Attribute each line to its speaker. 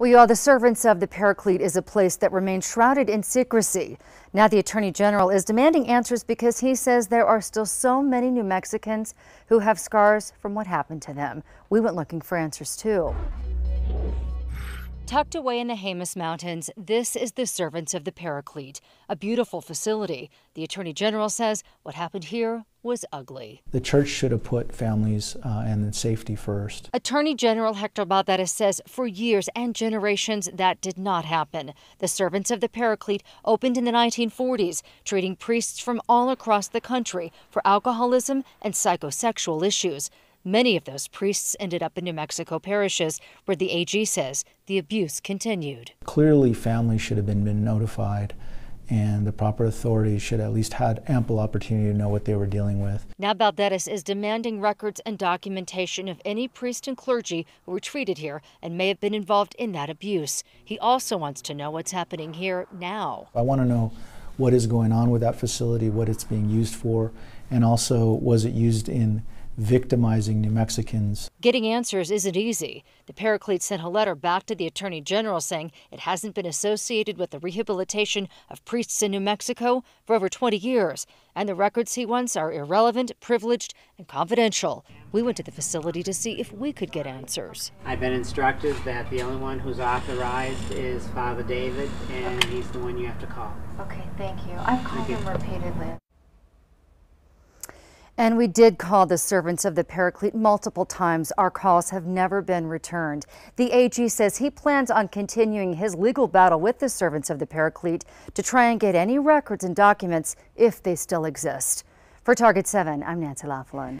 Speaker 1: Well, are the servants of the Paraclete is a place that remains shrouded in secrecy. Now the Attorney General is demanding answers because he says there are still so many New Mexicans who have scars from what happened to them. We went looking for answers too. Tucked away in the Jemez Mountains, this is the Servants of the Paraclete, a beautiful facility. The Attorney General says what happened here was ugly.
Speaker 2: The church should have put families uh, and safety first.
Speaker 1: Attorney General Hector Balderas says for years and generations that did not happen. The Servants of the Paraclete opened in the 1940s, treating priests from all across the country for alcoholism and psychosexual issues. Many of those priests ended up in New Mexico parishes where the AG says the abuse continued.
Speaker 2: Clearly, families should have been, been notified and the proper authorities should at least had ample opportunity to know what they were dealing with.
Speaker 1: Now Balderas is demanding records and documentation of any priest and clergy who were treated here and may have been involved in that abuse. He also wants to know what's happening here now.
Speaker 2: I want to know what is going on with that facility, what it's being used for, and also was it used in victimizing New Mexicans.
Speaker 1: Getting answers isn't easy. The Paraclete sent a letter back to the Attorney General saying it hasn't been associated with the rehabilitation of priests in New Mexico for over 20 years, and the records he wants are irrelevant, privileged, and confidential. We went to the facility to see if we could get answers.
Speaker 3: I've been instructed that the only one who's authorized is Father David, and he's the one you have to call.
Speaker 4: Okay, thank you. I've called him repeatedly.
Speaker 1: And we did call the servants of the Paraclete multiple times. Our calls have never been returned. The AG says he plans on continuing his legal battle with the servants of the Paraclete to try and get any records and documents if they still exist. For Target 7, I'm Nancy Laflin.